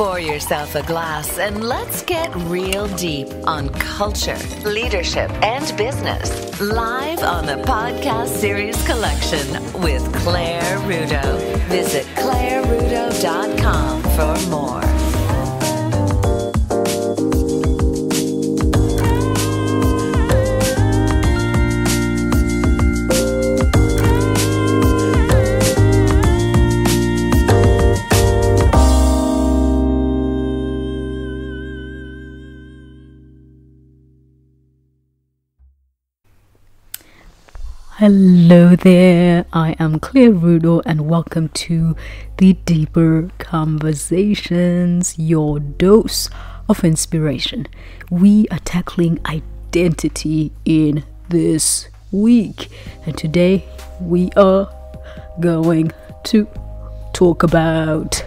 Pour yourself a glass and let's get real deep on culture, leadership, and business. Live on the podcast series collection with Clare Rudo. Visit clarerudo.com for more. Hello there, I am Clare Rudo, and welcome to the Deeper Conversations, your dose of inspiration. We are tackling identity in this week, and today we are going to talk about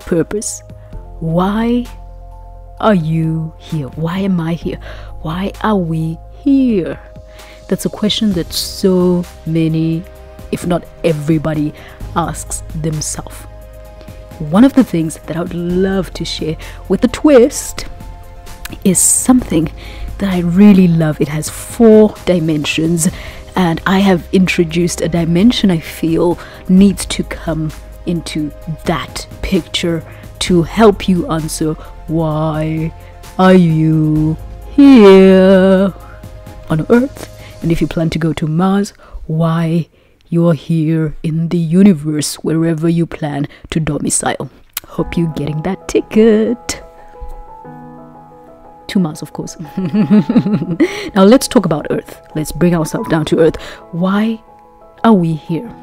purpose. Why are you here? Why am I here? Why are we here? That's a question that so many, if not everybody, asks themselves. One of the things that I would love to share with a twist is something that I really love. It has four dimensions, and I have introduced a dimension I feel needs to come into that picture to help you answer why are you here on earth and if you plan to go to Mars, why you're here in the universe wherever you plan to domicile. Hope you're getting that ticket. To Mars, of course. now let's talk about Earth. Let's bring ourselves down to Earth. Why are we here?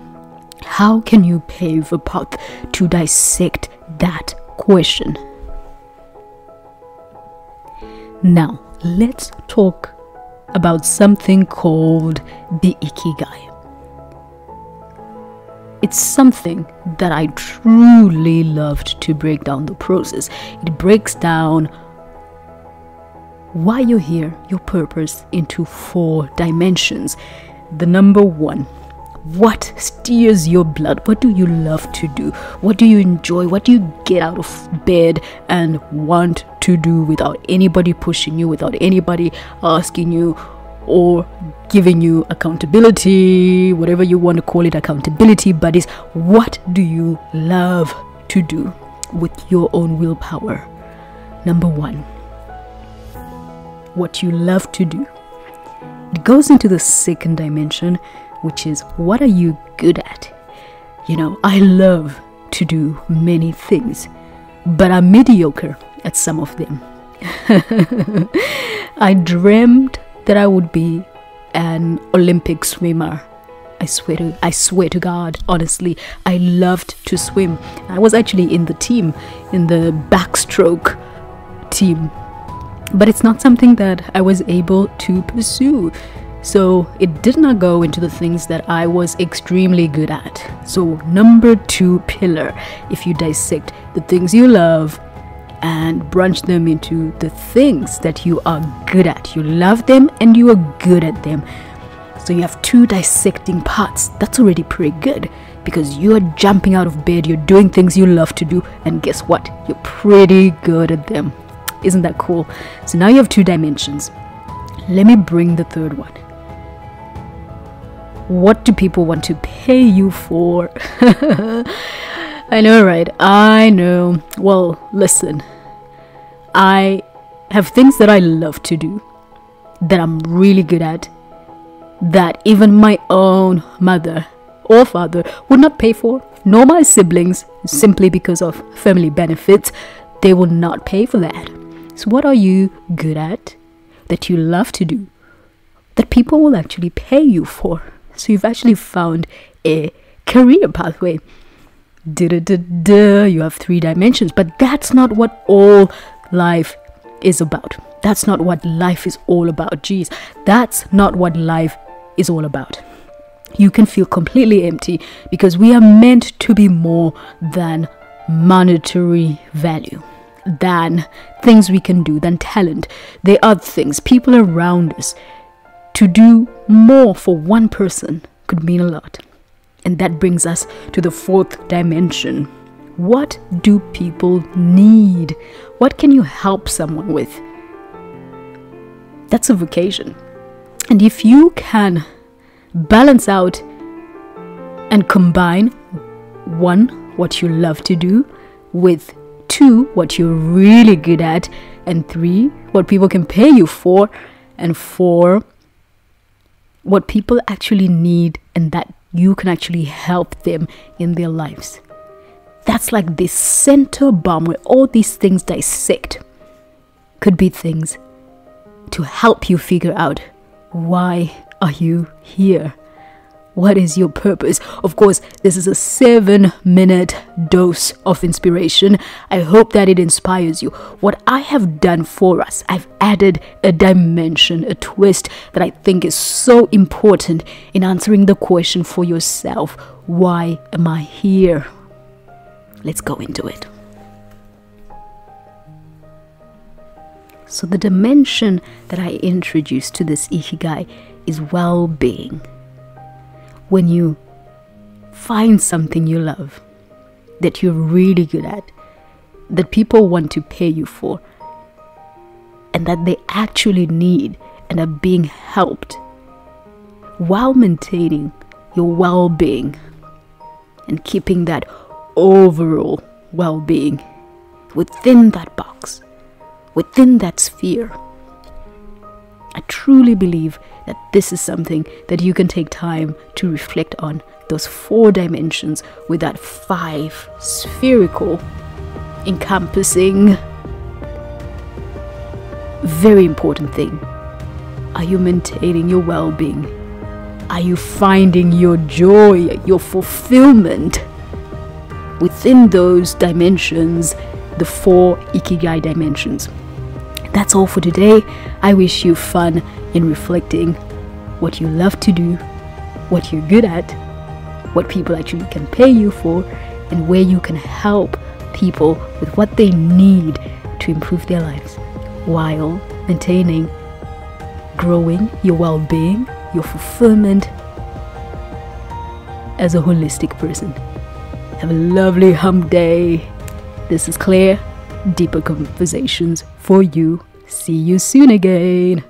How can you pave a path to dissect that question? Now, let's talk about something called the Ikigai. It's something that I truly loved to break down the process. It breaks down why you're here, your purpose, into four dimensions. The number one, what steers your blood? What do you love to do? What do you enjoy? What do you get out of bed and want to do without anybody pushing you, without anybody asking you or giving you accountability, whatever you want to call it, accountability buddies. What do you love to do with your own willpower? Number one, what you love to do. It goes into the second dimension, which is what are you good at? You know, I love to do many things, but I'm mediocre at some of them. I dreamed that I would be an Olympic swimmer. I swear to I swear to God, honestly, I loved to swim. I was actually in the team, in the backstroke team. But it's not something that I was able to pursue. So it did not go into the things that I was extremely good at. So, number two pillar, if you dissect the things you love and branch them into the things that you are good at. You love them and you are good at them. So you have two dissecting parts. That's already pretty good because you are jumping out of bed, you're doing things you love to do, and guess what? You're pretty good at them. Isn't that cool? So now you have two dimensions. Let me bring the third one. What do people want to pay you for? I know, right? I know. Well, listen. I have things that I love to do, that I'm really good at, that even my own mother or father would not pay for, nor my siblings, simply because of family benefits. They will not pay for that. So, what are you good at that you love to do that people will actually pay you for? So, you've actually found a career pathway you have three dimensions, but that's not what all life is about. That's not what life is all about. Jeez, that's not what life is all about. You can feel completely empty because we are meant to be more than monetary value, than things we can do, than talent. There are things, people around us. To do more for one person could mean a lot. And that brings us to the fourth dimension, What do people need? What can you help someone with? That's a vocation. And if you can balance out and combine one, what you love to do, with two, what you're really good at, and three, what people can pay you for, and four, what people actually need and that you can actually help them in their lives. That's like the center bomb where all these things dissect. Could be things to help you figure out why are you here? What is your purpose? Of course, this is a seven minute dose of inspiration. I hope that it inspires you. What I have done for us, I've added a dimension, a twist that I think is so important in answering the question for yourself why am I here? Let's go into it. So, the dimension that I introduced to this Ikigai is well being when you find something you love that you're really good at, that people want to pay you for, and that they actually need and are being helped while maintaining your well being and keeping that overall well being within that box, within that sphere. I truly believe that this is something that you can take time to reflect on those four dimensions with that five spherical encompassing very important thing. Are you maintaining your well-being? Are you finding your joy your fulfillment within those dimensions the four ikigai dimensions that's all for today. I wish you fun in reflecting what you love to do, what you're good at, what people actually can pay you for, and where you can help people with what they need to improve their lives while maintaining, growing your well being, your fulfillment as a holistic person. Have a lovely hump day. This is Clare deeper conversations for you. See you soon again.